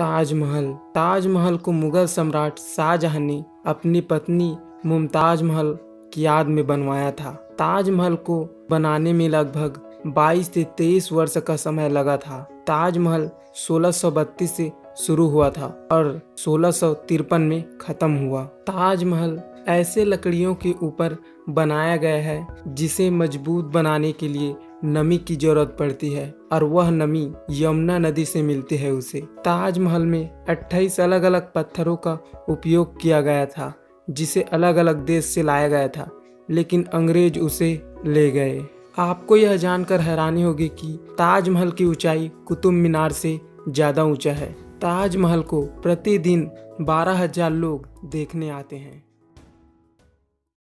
ताजमहल। ताजमहल को मुगल सम्राट शाहजहां ने अपनी पत्नी मुमताज़ महल की याद में बनवाया था। ताजमहल को बनाने में लगभग 22 से 23 वर्ष का समय लगा था। ताजमहल 1632 से शुरू हुआ था और सोलह में खत्म हुआ। ताजमहल ऐसे लकड़ियों के ऊपर बनाया गया है जिसे मज़बूत बनाने के लिए नमी की ज़रूरत पड़ती है और वह नमी यमुना नदी से मिलती है उसे। ताजमहल में 28 अलग अलग पत्थरों का उपयोग किया गया था, जिसे अलग अलग देश से लाया गया था, लेकिन अंग्रेज़ उसे ले गए। आपको यह जानकर हैरानी होगी कि ताजमहल की ऊंचाई कुतुब मीनार से ज़्यादा ऊँचा है। ताजमहल को प्रतिदिन बारह हज़ार लोग देखने आते हैं।